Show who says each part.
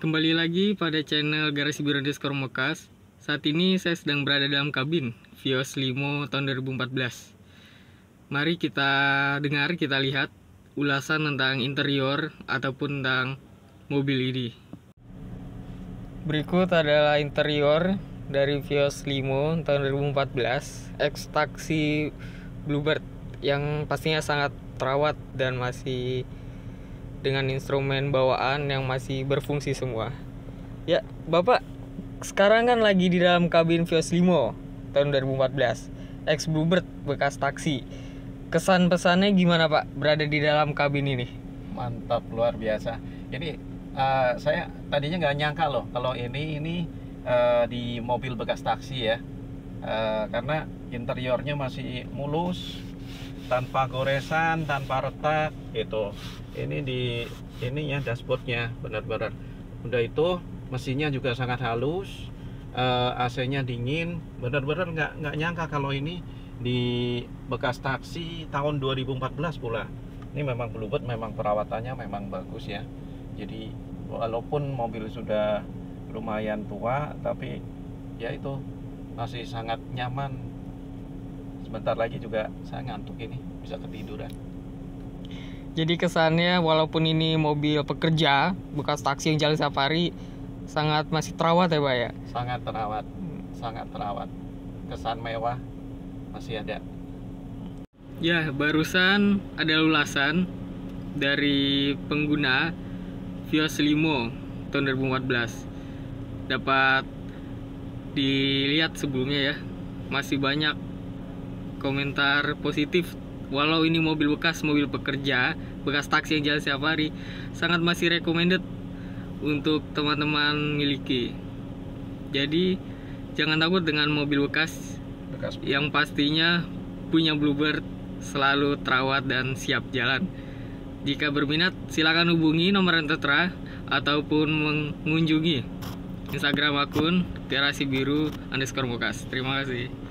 Speaker 1: Kembali lagi pada channel Garasi Biru Underscore Mokas. Saat ini saya sedang berada dalam kabin Vios Limo tahun 2014 Mari kita dengar, kita lihat ulasan tentang interior ataupun tentang mobil ini. Berikut adalah interior dari Vios Limo tahun 2014 X taksi Bluebird yang pastinya sangat terawat dan masih dengan instrumen bawaan yang masih berfungsi semua. Ya, Bapak sekarang kan lagi di dalam kabin Vios Limo tahun 2014, ex Bluebird bekas taksi. Kesan pesannya gimana Pak berada di dalam kabin ini?
Speaker 2: Mantap luar biasa. Ini uh, saya tadinya nggak nyangka loh kalau ini ini uh, di mobil bekas taksi ya, uh, karena interiornya masih mulus, tanpa goresan, tanpa retak gitu. Ini di ininya dashboardnya benar-benar. Udah itu mesinnya juga sangat halus uh, eh, AC-nya dingin. Benar-benar nggak nggak nyangka kalau ini di bekas taksi tahun 2014 pula. Ini memang Bluebird memang perawatannya memang bagus ya. Jadi walaupun mobil sudah lumayan tua tapi ya itu masih sangat nyaman sebentar lagi juga saya ngantuk ini bisa ketiduran.
Speaker 1: Jadi kesannya walaupun ini mobil pekerja bekas taksi yang jalan safari sangat masih terawat ya pak ya?
Speaker 2: Sangat terawat sangat terawat. Kesan mewah masih ada.
Speaker 1: Ya barusan ada ulasan dari pengguna Vios Limo tahun 2014 dapat dilihat sebelumnya ya masih banyak komentar positif walau ini mobil bekas mobil pekerja bekas taksi yang jalan setiap hari sangat masih recommended untuk teman-teman miliki jadi jangan takut dengan mobil bekas, bekas yang pastinya punya Bluebird selalu terawat dan siap jalan jika berminat silakan hubungi nomor yang tertera ataupun mengunjungi Instagram akun Garasi Biru underscore Mokas. Terima kasih.